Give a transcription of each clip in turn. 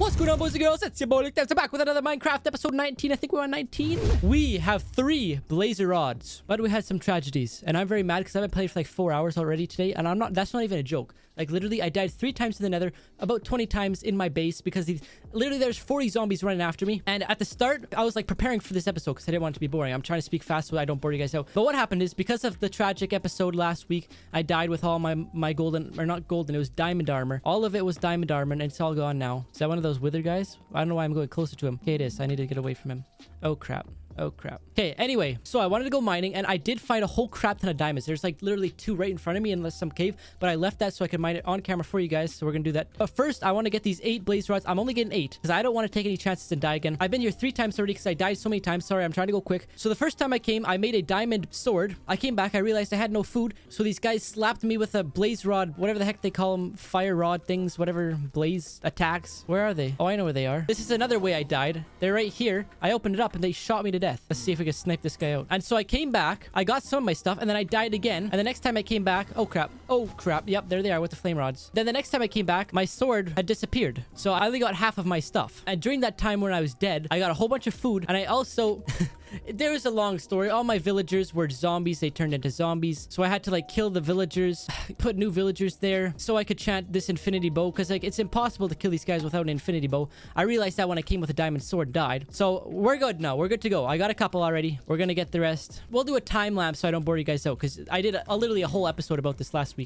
What's going on, boys and girls? It's your boy Luke. Back with another Minecraft episode 19. I think we're on 19. We have three blazer rods, but we had some tragedies, and I'm very mad because I've been playing for like four hours already today, and I'm not. That's not even a joke. Like literally, I died three times in the Nether, about 20 times in my base because these, literally there's 40 zombies running after me. And at the start, I was like preparing for this episode because I didn't want it to be boring. I'm trying to speak fast so I don't bore you guys out. But what happened is because of the tragic episode last week, I died with all my my golden or not golden, it was diamond armor. All of it was diamond armor, and it's all gone now. Is that one of those wither guys? I don't know why I'm going closer to him. Okay, it is. I need to get away from him. Oh crap. Oh crap. Okay, anyway, so I wanted to go mining and I did find a whole crap ton of diamonds. There's like literally two right in front of me in some cave, but I left that so I could mine it on camera for you guys. So we're gonna do that. But first, I want to get these eight blaze rods. I'm only getting eight because I don't want to take any chances and die again. I've been here three times already because I died so many times. Sorry, I'm trying to go quick. So the first time I came, I made a diamond sword. I came back, I realized I had no food. So these guys slapped me with a blaze rod, whatever the heck they call them, fire rod things, whatever blaze attacks. Where are they? Oh, I know where they are. This is another way I died. They're right here. I opened it up and they shot me to death. Let's see if we can snipe this guy out. And so I came back, I got some of my stuff, and then I died again. And the next time I came back, oh crap, oh crap, yep, there they are with the flame rods. Then the next time I came back, my sword had disappeared. So I only got half of my stuff. And during that time when I was dead, I got a whole bunch of food, and I also... there is a long story. All my villagers were zombies. They turned into zombies. So I had to like kill the villagers, put new villagers there so I could chant this infinity bow because like it's impossible to kill these guys without an infinity bow. I realized that when I came with a diamond sword and died. So we're good now. We're good to go. I got a couple already. We're going to get the rest. We'll do a time lapse so I don't bore you guys out because I did a, a, literally a whole episode about this last week.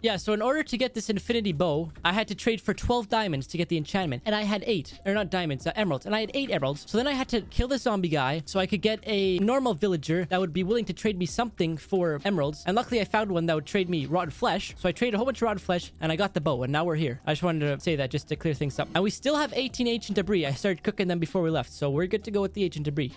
Yeah, so in order to get this infinity bow, I had to trade for 12 diamonds to get the enchantment. And I had 8. Or not diamonds, uh, emeralds. And I had 8 emeralds. So then I had to kill the zombie guy so I could get a normal villager that would be willing to trade me something for emeralds. And luckily I found one that would trade me rotten flesh. So I traded a whole bunch of rotten flesh and I got the bow. And now we're here. I just wanted to say that just to clear things up. And we still have 18 ancient debris. I started cooking them before we left. So we're good to go with the ancient debris.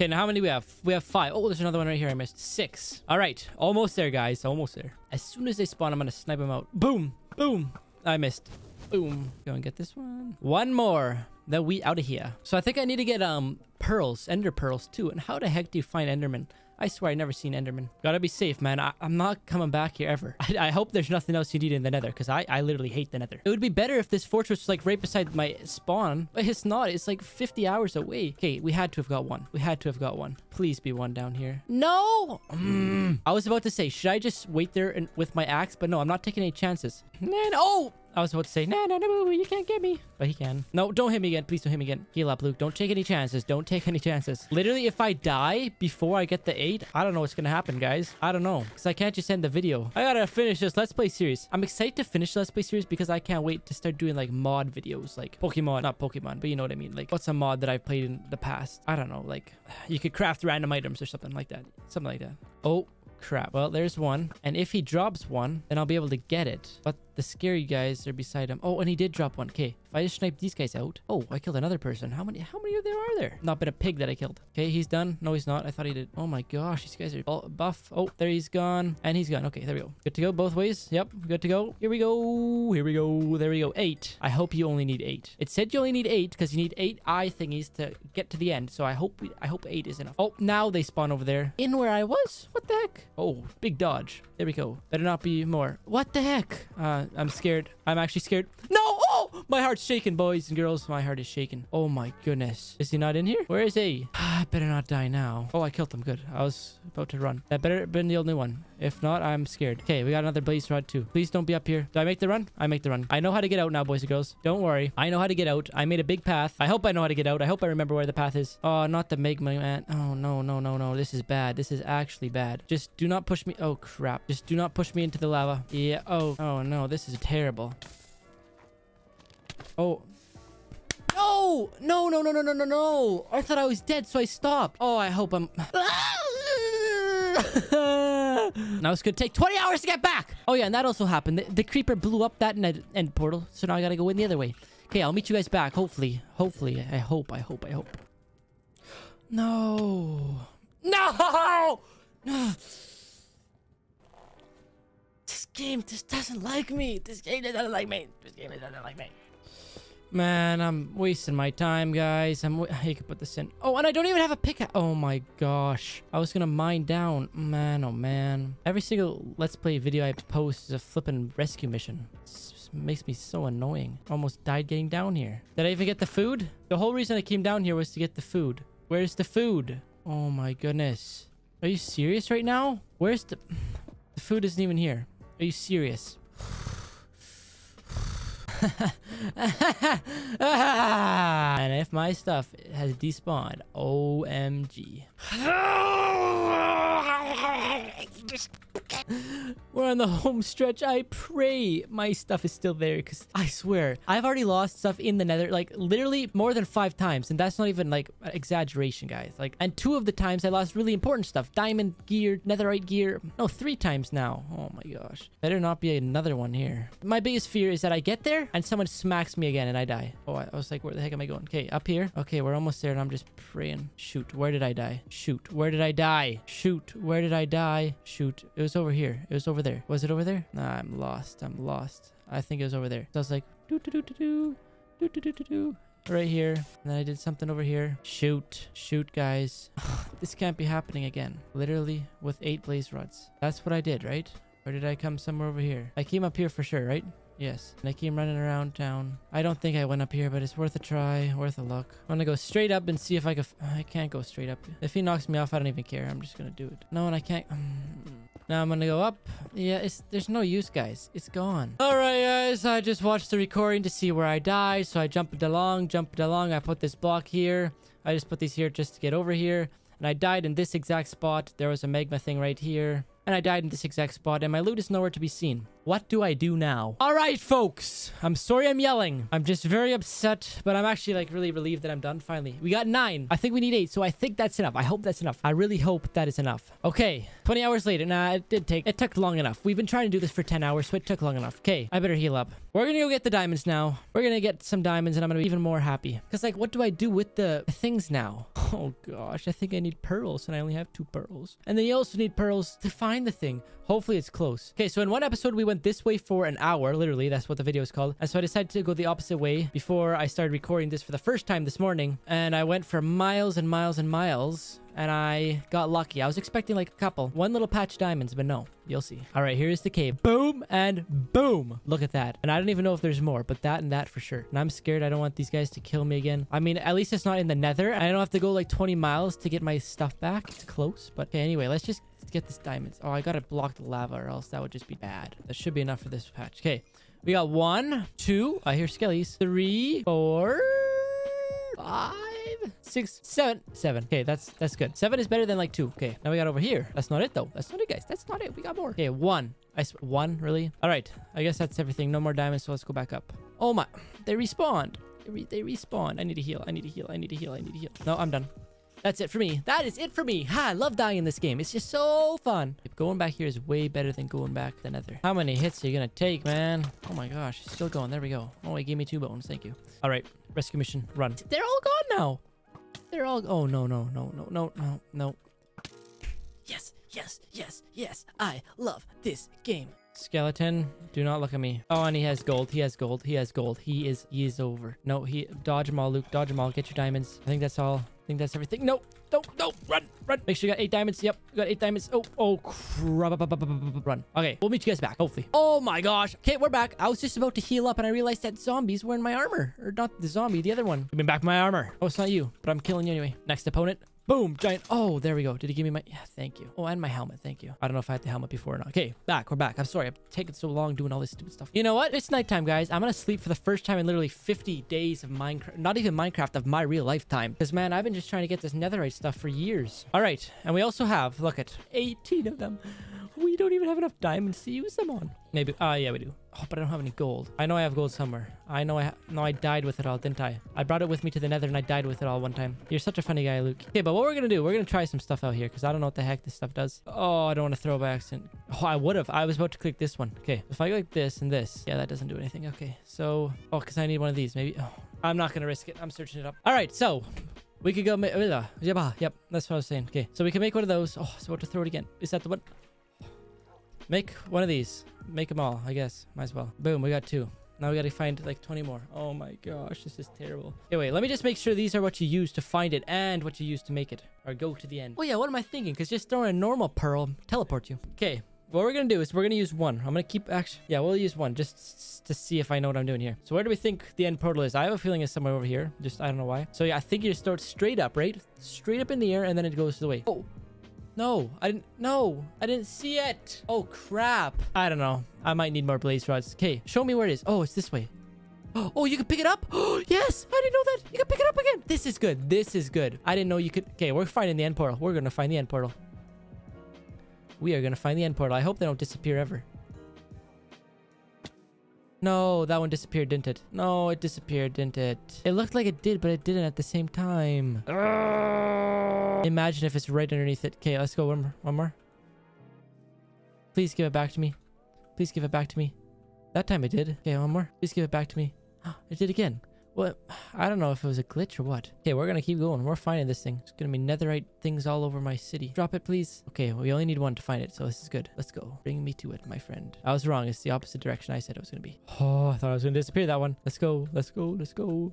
Okay, now how many we have? We have five. Oh, there's another one right here I missed. Six. All right. Almost there, guys. Almost there. As soon as they spawn, I'm going to snipe them out. Boom. Boom. I missed. Boom. Go and get this one. One more. Then we out of here. So I think I need to get um pearls, ender pearls too. And how the heck do you find enderman? I swear I never seen Enderman. Gotta be safe, man. I am not coming back here ever. I, I, hope there's nothing else you need in the nether because I, I literally hate the nether. It would be better if this fortress was like right beside my spawn, but it's not. It's like 50 hours away. Okay, we had to have got one. We had to have got one. Please be one down here. No! Mm. I was about to say, should I just wait there and, with my axe? But no, I'm not taking any chances. Man, oh! I was about to say, nah, nah, nah, you can't get me. But he can. No, don't hit me again. Please don't hit me again. Heal up, Luke. Don't take any chances. Don't take any chances. Literally, if I die before I get the 8, I don't know what's going to happen, guys. I don't know. Because I can't just end the video. I gotta finish this Let's Play series. I'm excited to finish Let's Play series because I can't wait to start doing, like, mod videos. Like, Pokemon. Not Pokemon, but you know what I mean. Like, what's a mod that I've played in the past? I don't know. Like, you could craft random items or something like that. Something like that. Oh, crap. Well, there's one. And if he drops one, then I'll be able to get it. But the scary guys are beside him. Oh, and he did drop one. Okay, if I just snipe these guys out. Oh, I killed another person. How many How many of there are there? Not been a pig that I killed. Okay, he's done. No, he's not. I thought he did. Oh my gosh, these guys are buff. Oh, there he's gone. And he's gone. Okay, there we go. Good to go both ways. Yep, good to go. Here we go. Here we go. There we go. Eight. I hope you only need eight. It said you only need eight because you need eight eye thingies to get to the end. So I hope we, I hope eight is enough. Oh, now they spawn over there. In where I was? What the heck? Oh, big dodge. There we go. Better not be more. What the heck? Uh, I'm scared. I'm actually scared. No! My heart's shaking, boys and girls. My heart is shaking. Oh my goodness. Is he not in here? Where is he? I better not die now. Oh, I killed him. Good. I was about to run. That better been the only one. If not, I'm scared. Okay, we got another blaze rod too. Please don't be up here. Do I make the run? I make the run. I know how to get out now, boys and girls. Don't worry. I know how to get out. I made a big path. I hope I know how to get out. I hope I remember where the path is. Oh, not the magma man. Oh, no, no, no, no. This is bad. This is actually bad. Just do not push me. Oh, crap. Just do not push me into the lava. Yeah. Oh, oh no. This is terrible. Oh. No! No, no, no, no, no, no, no! I thought I was dead, so I stopped. Oh, I hope I'm... now it's gonna take 20 hours to get back! Oh yeah, and that also happened. The, the creeper blew up that end, end portal, so now I gotta go in the other way. Okay, I'll meet you guys back, hopefully. Hopefully. I hope, I hope, I hope. No! No! This game just doesn't like me. This game doesn't like me. This game doesn't like me. Man, I'm wasting my time, guys. I'm. You can put this in. Oh, and I don't even have a pickaxe. Oh my gosh. I was gonna mine down. Man, oh man. Every single Let's Play video I post is a flippin' rescue mission. This makes me so annoying. Almost died getting down here. Did I even get the food? The whole reason I came down here was to get the food. Where's the food? Oh my goodness. Are you serious right now? Where's the... The food isn't even here. Are you serious? and if my stuff has despawned, OMG. We're on the home stretch. I pray my stuff is still there because I swear I've already lost stuff in the nether like literally more than five times. And that's not even like exaggeration, guys. Like, and two of the times I lost really important stuff diamond gear, netherite gear. No, three times now. Oh my gosh. Better not be another one here. My biggest fear is that I get there and someone smacks me again and I die. Oh, I, was like, where the heck am I going? Okay, up here. Okay, we're almost there and I'm just praying. Shoot, where did I die? Shoot, where did I die? Shoot, where did I die? Shoot, it was over here. It was over there. Was it over there? Nah, I'm lost. I'm lost. I think it was over there. So I was like, do do do do do. Do, do, do, do, do right here. And then I did something over here. Shoot. Shoot, guys. this can't be happening again. Literally with eight blaze rods. That's what I did, right? Or did I come somewhere over here? I came up here for sure, right? Yes. And I came running around town. I don't think I went up here, but it's worth a try, worth a look. I'm gonna go straight up and see if I can... I can't go straight up. If he knocks me off, I don't even care. I'm just gonna do it. No, and I can't... Um, now I'm gonna go up. Yeah, it's there's no use, guys. It's gone. Alright, guys. I just watched the recording to see where I died. So I jumped along, jumped along. I put this block here. I just put these here just to get over here. And I died in this exact spot. There was a magma thing right here. And I died in this exact spot. And my loot is nowhere to be seen. What do I do now? All right, folks. I'm sorry I'm yelling. I'm just very upset, but I'm actually like really relieved that I'm done finally. We got nine. I think we need eight, so I think that's enough. I hope that's enough. I really hope that is enough. Okay, 20 hours later. Nah, it did take, it took long enough. We've been trying to do this for 10 hours, so it took long enough. Okay, I better heal up. We're gonna go get the diamonds now. We're gonna get some diamonds and I'm gonna be even more happy. Because like, what do I do with the things now? Oh gosh, I think I need pearls and I only have two pearls. And then you also need pearls to find the thing. Hopefully it's close. Okay, so in one episode, we went this way for an hour. Literally, that's what the video is called. And so I decided to go the opposite way before I started recording this for the first time this morning. And I went for miles and miles and miles and I got lucky. I was expecting like a couple. One little patch diamonds, but no. You'll see. All right, here's the cave. Boom and boom. Look at that. And I don't even know if there's more, but that and that for sure. And I'm scared. I don't want these guys to kill me again. I mean, at least it's not in the nether. I don't have to go like 20 miles to get my stuff back. It's close, but okay, anyway, let's just get this diamonds. Oh, I gotta block the lava or else that would just be bad. That should be enough for this patch. Okay, we got one, two, I hear skellies, three, four, five, six, seven, seven. Okay, that's that's good. Seven is better than like two. Okay, now we got over here. That's not it though. That's not it, guys. That's not it. We got more. Okay, one. I one really. All right. I guess that's everything. No more diamonds. So let's go back up. Oh my! They respawned. They, re they respawn. I need to heal. I need to heal. I need to heal. I need to heal. No, I'm done. That's it for me. That is it for me. Ha, I love dying in this game. It's just so fun. Going back here is way better than going back the nether. How many hits are you gonna take, man? Oh my gosh, still going. There we go. Oh, he gave me two bones. Thank you. All right, rescue mission, run. They're all gone now. They're all... Oh, no, no, no, no, no, no, no. Yes, yes, yes, yes. I love this game. Skeleton, do not look at me. Oh, and he has gold. He has gold. He has gold. He is he is over. No, he dodge them all, Luke. Dodge them all. Get your diamonds. I think that's all. I think that's everything. No, no, no. Run, run. Make sure you got eight diamonds. Yep, you got eight diamonds. Oh, oh, crap. Run. Okay, we'll meet you guys back, hopefully. Oh my gosh. Okay, we're back. I was just about to heal up and I realized that zombies were in my armor. Or not the zombie, the other one. Give me back my armor. Oh, it's not you, but I'm killing you anyway. Next opponent. Boom, giant. Oh, there we go. Did he give me my... Yeah, thank you. Oh, and my helmet. Thank you. I don't know if I had the helmet before or not. Okay, back. We're back. I'm sorry. I'm taking so long doing all this stupid stuff. You know what? It's nighttime, guys. I'm going to sleep for the first time in literally 50 days of Minecraft. Not even Minecraft, of my real lifetime. Because, man, I've been just trying to get this netherite stuff for years. All right. And we also have, look at 18 of them. We don't even have enough diamonds to use them on. Maybe. Ah, uh, yeah, we do. Oh, but I don't have any gold. I know I have gold somewhere. I know I no, I died with it all, didn't I? I brought it with me to the nether and I died with it all one time. You're such a funny guy, Luke. Okay, but what we're to do, we're to try some stuff out here because I don't know what the heck this stuff does. Oh, I don't want to throw by accident. Oh, I would have. I was about to click this one. Okay, if I click this and this. Yeah, that doesn't do anything. Okay, so... Oh, because I need one of these. Maybe... Oh, I'm not to risk it. I'm searching it up. All right, so... We could go... Yep, that's what I was saying. Okay, so we can make one of those. Oh, was about to throw it again. Is that the one? Make one of these. Make them all, I guess. Might as well. Boom, we got two. Now we gotta find like 20 more. Oh my gosh, this is terrible. Okay, wait, let me just make sure these are what you use to find it and what you use to make it. Or go to the end. Oh yeah, what am I thinking? Because just throwing a normal pearl teleports you. Okay, what we're gonna do is we're gonna use one. I'm gonna keep actually, yeah, we'll use one just to see if I know what I'm doing here. So where do we think the end portal is? I have a feeling it's somewhere over here. Just I don't know why. So yeah, I think you just start straight up, right? Straight up in the air, and then it goes to the way. Oh, no, I didn't. No, I didn't see it. Oh crap! I don't know. I might need more blaze rods. Okay, show me where it is. Oh, it's this way. Oh, you can pick it up? Oh, yes! I didn't know that! You can pick it up again! This is good. This is good. I didn't know you could... Okay, we're finding the end portal. We're gonna find the end portal. We are gonna find the end portal. I hope they don't disappear ever. No, that one disappeared, didn't it? No, it disappeared, didn't it? It looked like it did, but it didn't at the same time. Imagine if it's right underneath it. Okay, let's go one more. One more. Please give it back to me. Please give it back to me. That time it did. Okay, one more. Please give it back to me. It did again. What? I don't know if it was a glitch or what. Okay, we're gonna keep going. We're finding this thing. It's gonna be netherite things all over my city. Drop it, please. Okay, we only need one to find it, so this is good. Let's go. Bring me to it, my friend. I was wrong. It's the opposite direction I said it was gonna be. Oh, I thought I was gonna disappear that one. Let's go. Let's go. Let's go.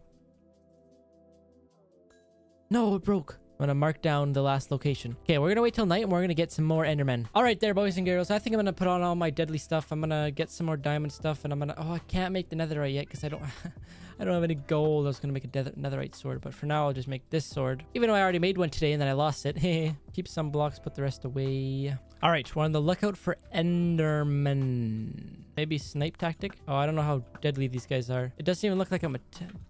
No, it broke. I'm gonna mark down the last location. Okay, we're gonna wait till night and we're gonna get some more Endermen. All right, there, boys and girls. I think I'm gonna put on all my deadly stuff. I'm gonna get some more diamond stuff, and I'm gonna. Oh, I can't make the netherite yet because I don't. I don't have any gold. I was gonna make a nether- netherite sword, but for now I'll just make this sword. Even though I already made one today and then I lost it. Hey, keep some blocks, put the rest away. All right, we're on the lookout for Endermen. Maybe snipe tactic? Oh, I don't know how deadly these guys are. It doesn't even look like I'm a...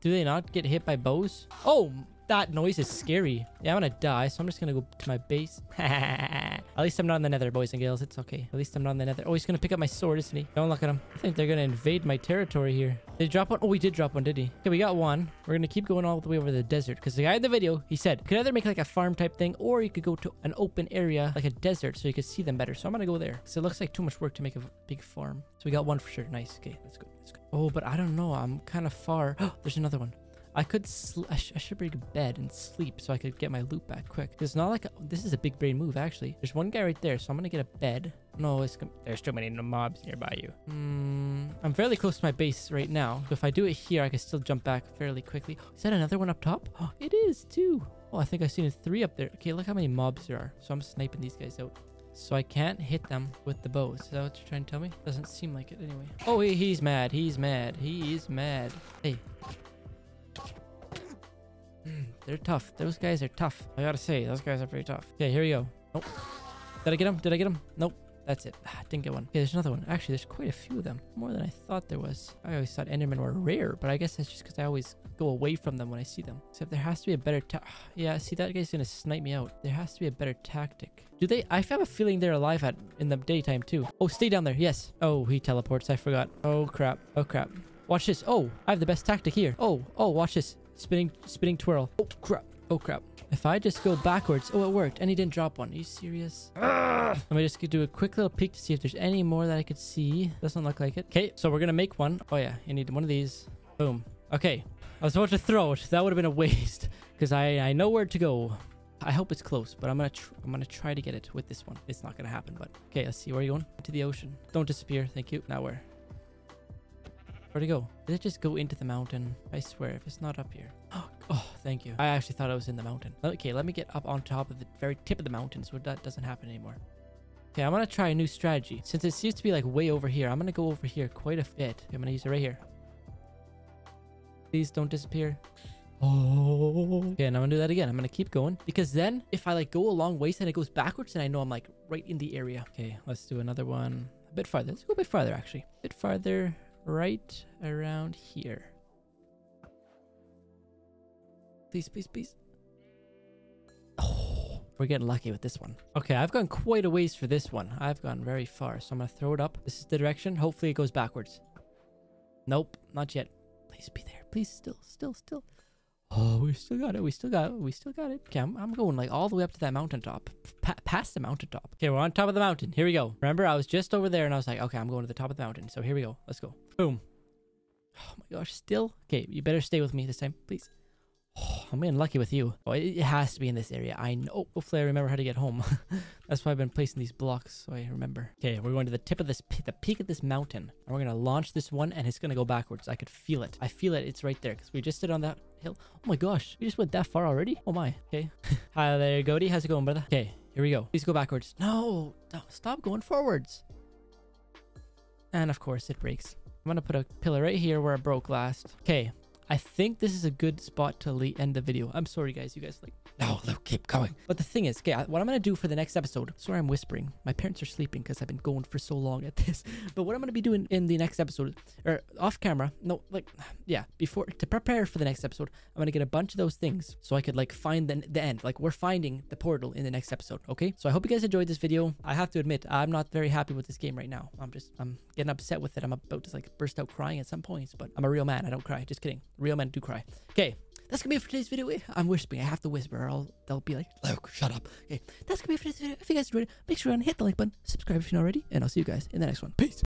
Do they not get hit by bows? Oh, that noise is scary. Yeah, I'm gonna die, so I'm just gonna go to my base. At least I'm not in the nether, boys and girls. It's okay. At least I'm not in the nether. Oh, he's gonna pick up my sword, isn't he? Don't look at him. I think they're gonna invade my territory here. Did he drop one? Oh, he did drop one, did he? Okay, we got one. We're gonna keep going all the way over the desert because the guy in the video, he said, you could either make like a farm type thing or you could go to an open area like a desert so you could see them better. So I'm gonna go there because it looks like too much work to make a big farm. So we got one for sure. Nice. Okay, let's go. Let's go. Oh, but I don't know. I'm kind of far. Oh, there's another one. I could I, sh- I should bring a bed and sleep so I could get my loot back quick. It's not like a- this is a big brain move actually. There's one guy right there, so I'm gonna get a bed. No, it's there's too many mobs nearby you. Hmm, I'm fairly close to my base right now. So if I do it here, I can still jump back fairly quickly. Is that another one up top? Oh, it is too. Oh, I think I've seen three up there. Okay, look how many mobs there are. So I'm sniping these guys out. So I can't hit them with the bows. Is that what you're trying to tell me? Doesn't seem like it anyway. Oh, he, he's mad. He's mad. He is mad. Hey, Mm, they're tough. Those guys are tough. I gotta say, those guys are pretty tough. Okay, here we go. Nope. Did I get him? Did I get him? Nope. That's it. Ah, didn't get one. Okay, there's another one. Actually, there's quite a few of them. More than I thought there was. I always thought Endermen were rare, but I guess that's just because I always go away from them when I see them. Except there has to be a better ta- Yeah, see, that guy's gonna snipe me out. There has to be a better tactic. Do they? I have a feeling they're alive at in the daytime too. Oh, stay down there. Yes. Oh, he teleports. I forgot. Oh, crap. Oh, crap. Watch this. Oh, I have the best tactic here. Oh, oh, watch this. Spinning, spinning twirl. Oh, crap. Oh, crap. If I just go backwards. Oh, it worked. And he didn't drop one. Are you serious? Let me just do a quick little peek to see if there's any more that I could see. Doesn't look like it. Okay, so we're going to make one. Oh, yeah. You need one of these. Boom. Okay. I was about to throw it. That would have been a waste. Because I, I know where to go. I hope it's close, but I'm gonna tr- I'm gonna try to get it with this one. It's not gonna happen, but okay. Let's see. Where are you going? To the ocean. Don't disappear. Thank you. Now where? Where'd it go? Did it just go into the mountain? I swear, if it's not up here. Oh, thank you. I actually thought I was in the mountain. Okay, let me get up on top of the very tip of the mountain so that doesn't happen anymore. Okay, I'm gonna try a new strategy. Since it seems to be like way over here, I'm gonna go over here quite a bit. Okay, I'm gonna use it right here. Please don't disappear. Oh. Okay, and I'm gonna do that again. I'm gonna keep going because then if I like go a long ways and it goes backwards, then I know I'm like right in the area. Okay, let's do another one a bit farther. Let's go a bit farther actually. A bit farther, right around here. Please, please, please. Oh, we're getting lucky with this one. Okay, I've gone quite a ways for this one. I've gone very far, so I'm gonna throw it up. This is the direction. Hopefully it goes backwards. Nope, not yet. Please be there. Please, still, still, still. Oh, we still got it. We still got it. We still got it. Okay, I'm, I'm going like all the way up to that mountaintop. Pa- past the mountaintop. Okay, we're on top of the mountain. Here we go. Remember, I was just over there and I was like, okay, I'm going to the top of the mountain. So here we go. Let's go. Boom. Oh my gosh, still? Okay, you better stay with me this time, please. Oh, I'm getting lucky with you. Oh, it, it has to be in this area. I know. Hopefully I remember how to get home. That's why I've been placing these blocks, so I remember. Okay, we're going to the tip of this, the peak of this mountain. And we're going to launch this one, and it's going to go backwards. I could feel it. I feel it. It's right there, because we just stood on that hill. Oh my gosh, we just went that far already? Oh my. Okay. Hi there, Goaty. How's it going, brother? Okay, here we go. Please go backwards. No, stop going forwards. And of course, it breaks. I'm gonna put a pillar right here where it broke last. Okay, I think this is a good spot to end the video. I'm sorry, guys. You guys like, no, Luke, keep going. But the thing is, okay, what I'm gonna do for the next episode. Sorry, I'm whispering. My parents are sleeping because I've been going for so long at this. But what I'm gonna be doing in the next episode, or off camera, no, like, yeah, before to prepare for the next episode, I'm gonna get a bunch of those things so I could like find the, the end. Like we're finding the portal in the next episode. Okay, so I hope you guys enjoyed this video. I have to admit, I'm not very happy with this game right now. I'm just, I'm getting upset with it. I'm about to like burst out crying at some points, but I'm a real man. I don't cry. Just kidding. Real men do cry. Okay, that's gonna be it for today's video. Eh, I'm whispering. I have to whisper, or I'll, they'll be like, Luke, shut up. Okay, that's gonna be it for today's video. If you guys enjoyed it, make sure and hit the like button, subscribe if you're not already, and I'll see you guys in the next one. Peace.